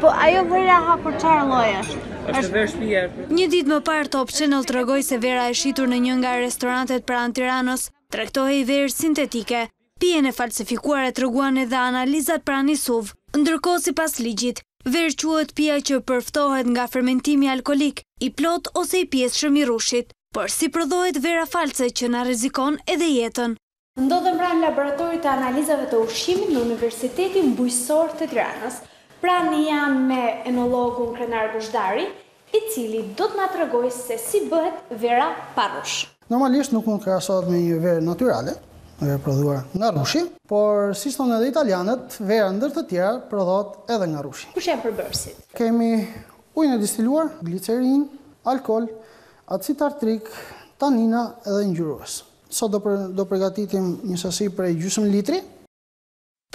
Po ajo vera hapur çfarë lloji është? Është verë shpie. Një ditë më parë Top Channel tregoi se vera e shitur në një nga restorantet pranë Tiranës, tregtohej verë sintetike. Pijen e falsifikuar e treguan edhe analizat pranë ISUV. Ndërkohë sipas ligjit, verë quhet pija që përftohet nga fermentimi alkoolik, i plotë ose i pjesshëm i rrushit. Por si prodhohet vera false që na rrezikon edhe jetën. Ndodhem pranë Laboratorit të Analizave të Ushqimit në Universitetin Bujqësor të Tiranës. Pranë jam me enologun Krenar Gozhdari, i cili do të na tregojë se si bëhet vera pa rrush. Normalisht nuk mund të krahasohet me një verë natyrale, verë prodhuar nga rrushi. Por, siç thonë edhe italianët, vera ndër të tjera prodhohet edhe nga rrushi. Kush janë përbërësit? Kemi ujin e distiluar, glicerinë, alkool, acid tartrik, tanina dhe ngjyrues. Sot do përgatitim një sasi prej gjysmë litri.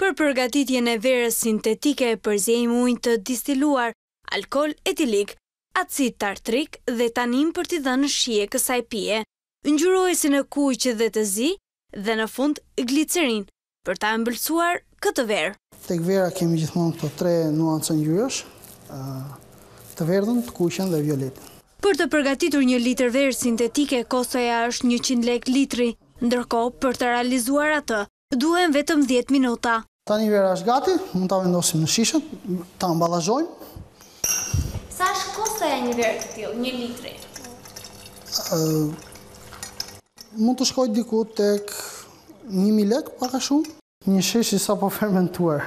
Për përgatitjen e verës sintetike përziejmë ujë të distiluar, alkool etilik, acid tartrik dhe tanin për t'i dhënë shije kësaj pije, ngjyruesin e kuq dhe të zi dhe në fund glicerinë, për ta ëmbëlsuar këtë verë. Tek vera kemi gjithmonë këto tre nuanca ngjyrash, të verdhën, të kuqen dhe violetën. Për të përgatitur një litër verë sintetike kostoja është njëqind lekë litri, ndërkohë për të realizuar atë duhen vetëm dhjetë minuta. Tani vera është gati, mund ta vendosim në shishe, ta ambalazhojmë. Sa është kostoja e një vere të tillë, një litri? Mund të shkojë diku tek Një mijë lekë pak a shumë. Një shishe e sapo fermentuar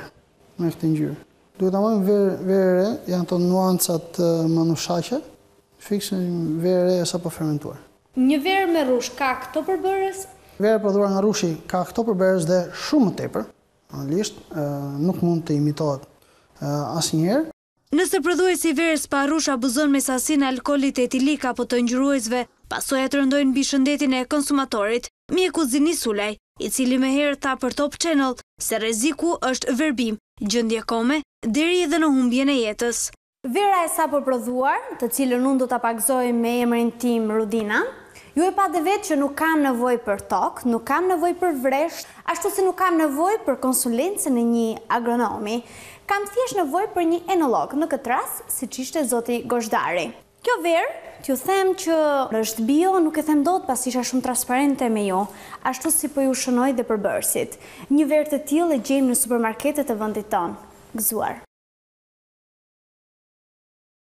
me këtë ngjyrë. Duhet ta marrim verë e re, janë ato nuancat manushaqe, fiks verë e re e sapo fermentuar. Një verë me rrush ka këto përbërës? Vera e prodhuar nga rrushi ka këto përbërës dhe shumë më tepër, normalisht, nuk mund të imitohet asnjëherë. Nëse prodhuesi i verës pa rrush abuzon me sasinë e alkoolit etilik apo të ngjyruesve, pasojat rëndojnë mbi shëndetin e konsumatorit. Mjeku Zihni Sulaj, i cili më herët tha për Top Channel se rreziku është verbim, gjendje kome, deri edhe në humbjen e jetës. Vera e sapoprodhuar, të cilën unë do ta pagëzoj me emrin tim Rudina, ju e patë vetë që nuk kam nevojë për tokë, nuk kam nevojë për vreshtë, ashtu si nuk kam nevojë për konsulencën e një agronomi. Kam thjesht nevojë për një enolog, në këtë rast, siç ishte zoti Gozhdari. Kjo verë, t'ju them që është bio nuk e them dot pasi isha shumë transparente me ju, ashtu si po ju shënoj dhe përbërësit. Një verë të tillë e gjejmë në supermarketet e vendit tonë. Gëzuar.